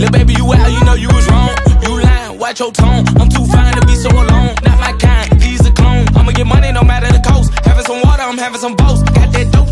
Little baby, you out, you know you was wrong. You lying, watch your tone. I'm too fine to be so alone. Not my kind, he's a clone. I'ma get money no matter the cost. Having some water, I'm having some boats. Got that dope,